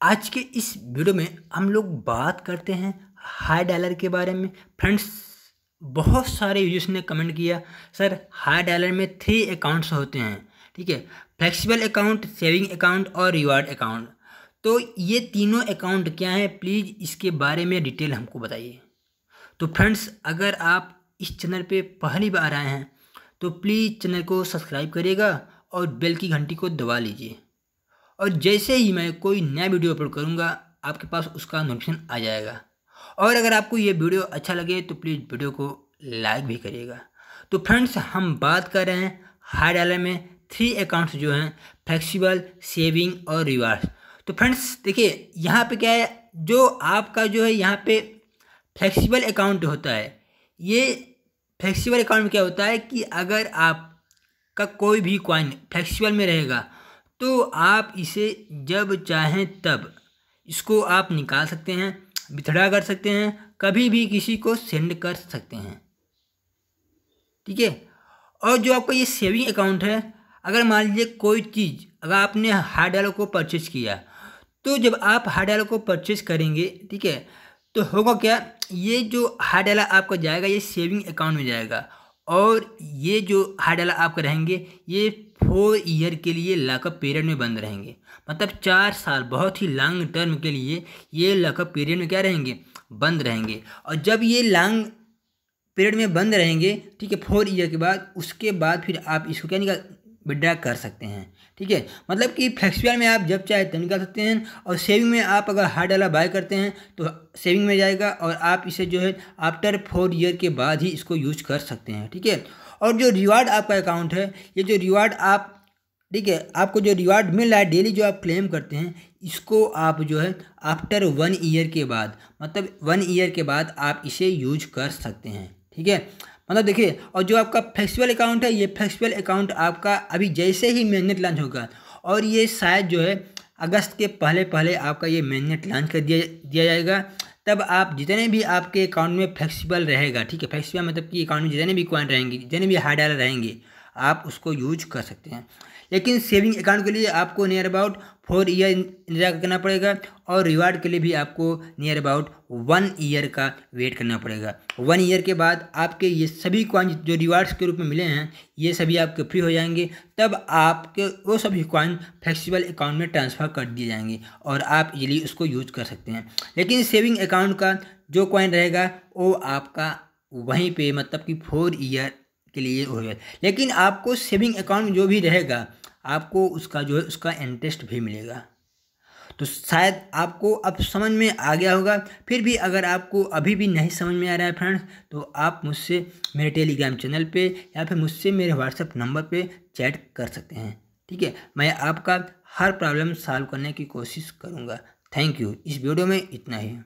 आज के इस वीडियो में हम लोग बात करते हैं हाई डॉलर के बारे में। फ्रेंड्स, बहुत सारे यूज़र्स ने कमेंट किया, सर, हाई डॉलर में थ्री अकाउंट्स होते हैं, ठीक है? फ्लेक्सिबल अकाउंट, सेविंग अकाउंट और रिवार्ड अकाउंट। तो ये तीनों अकाउंट क्या हैं? प्लीज़ इसके बारे में डिटेल हमको बताइए। तो फ्रेंड्स, अगर आप इस चैनल पे पहली बार आए हैं तो प्लीज़ चैनल को सब्सक्राइब करिएगा और बेल की घंटी को दबा लीजिए। और जैसे ही मैं कोई नया वीडियो अपलोड करूँगा, आपके पास उसका नोटिफिकेशन आ जाएगा। और अगर आपको ये वीडियो अच्छा लगे तो प्लीज़ वीडियो को लाइक भी करिएगा। तो फ्रेंड्स हम बात कर रहे हैं हाई डॉलर में थ्री अकाउंट्स जो हैं फ्लेक्सिबल सेविंग और रिवार्ड तो फ्रेंड्स देखिए, यहाँ पे क्या है, जो आपका जो है, यहाँ पे फ्लेक्सिबल अकाउंट होता है, ये फ्लेक्सिबल अकाउंट में क्या होता है कि अगर आप का कोई भी कॉइन फ्लेक्सिबल में रहेगा तो आप इसे जब चाहें तब इसको आप निकाल सकते हैं, बिथड़ा कर सकते हैं, कभी भी किसी को सेंड कर सकते हैं। ठीक है? और जो आपका ये सेविंग अकाउंट है, अगर मान लीजिए कोई चीज़, अगर आपने हार्ड डॉलर को परचेज किया तो जब आप हार्ड डॉलर को परचेज करेंगे, ठीक है तो होगा क्या? ये जो हार्ड डॉलर आपका जाएगा, ये सेविंग अकाउंट में जाएगा, और ये जो हार्ड डॉलर आपके रहेंगे, ये फोर ईयर के लिए लॉकअप पीरियड में बंद रहेंगे। मतलब चार साल, बहुत ही लॉन्ग टर्म के लिए ये लॉकअप पीरियड में क्या रहेंगे? बंद रहेंगे। और जब ये लॉन्ग पीरियड में बंद रहेंगे, ठीक है फोर ईयर के बाद, उसके बाद फिर आप इसको क्या निकाल विड्रा कर सकते हैं। ठीक है? मतलब कि फ्लेक्सिबल में आप जब चाहे तब निकाल सकते हैं और सेविंग में आप अगर हार्ड डाला बाय करते हैं तो सेविंग में जाएगा और आप इसे जो है आफ्टर फोर ईयर के बाद ही इसको यूज़ कर सकते हैं। ठीक है? और जो रिवार्ड आपका अकाउंट है, ये जो रिवार्ड आप, ठीक है? आपको जो रिवार्ड मिल रहा है डेली जो आप क्लेम करते हैं, इसको आप जो है आफ्टर वन ईयर के बाद मतलब वन ईयर के बाद आप इसे यूज़ कर सकते हैं। ठीक है? मतलब देखिए, और जो आपका फेस्टिवल अकाउंट है, ये फेस्टिवल अकाउंट आपका अभी जैसे ही मैनेट लॉन्च होगा, और ये शायद जो है, अगस्त के पहले पहले आपका ये मैनेट लॉन्च कर दिया दिया जाएगा। तब आप जितने भी आपके अकाउंट में फ्लेक्सिबल रहेगा, ठीक है? फ्लेक्सिबल मतलब कि अकाउंट में जितने भी कॉइन रहेंगे, जितने भी हार्ड डालर रहेंगे आप उसको यूज़ कर सकते हैं। लेकिन सेविंग अकाउंट के लिए आपको नियर अबाउट फोर ईयर इंतज़ार करना पड़ेगा और रिवार्ड के लिए भी आपको नियर अबाउट वन ईयर का वेट करना पड़ेगा। वन ईयर के बाद आपके ये सभी कॉइन जो रिवार्ड्स के रूप में मिले हैं, ये सभी आपके फ्री हो जाएँगे। तब आपके वो सभी कॉइन फ्लेक्सिबल अकाउंट में ट्रांसफ़र कर दिए जाएँगे और आप इजीली उसको यूज़ कर सकते हैं। लेकिन सेविंग अकाउंट का जो कॉइन रहेगा, वो आपका वहीं पे मतलब कि फोर ईयर के लिए होगा लेकिन आपको सेविंग अकाउंट जो भी रहेगा, आपको उसका जो है, उसका इंटरेस्ट भी मिलेगा। तो शायद आपको अब समझ में आ गया होगा, फिर भी अगर आपको अभी भी नहीं समझ में आ रहा है फ्रेंड्स तो आप मुझसे मेरे टेलीग्राम चैनल पे या फिर मुझसे मेरे व्हाट्सएप नंबर पे चैट कर सकते हैं। ठीक है? मैं आपका हर प्रॉब्लम सॉल्व करने की कोशिश करूँगा। थैंक यू इस वीडियो में इतना ही।